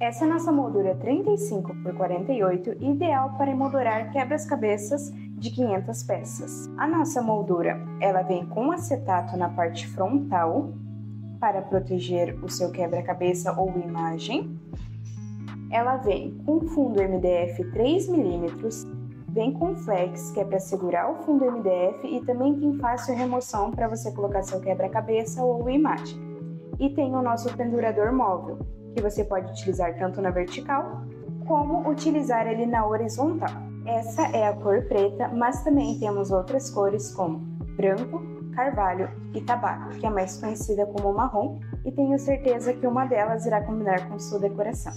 Essa é a nossa moldura 35 por 48, ideal para emoldurar quebras-cabeças de 500 peças. A nossa moldura, ela vem com acetato na parte frontal para proteger o seu quebra-cabeça ou imagem. Ela vem com fundo MDF 3 milímetros, vem com flex, que é para segurar o fundo MDF e também tem fácil remoção para você colocar seu quebra-cabeça ou imagem. E tem o nosso pendurador móvel, que você pode utilizar tanto na vertical como utilizar ele na horizontal. Essa é a cor preta, mas também temos outras cores como branco, carvalho e tabaco, que é mais conhecida como marrom, e tenho certeza que uma delas irá combinar com sua decoração.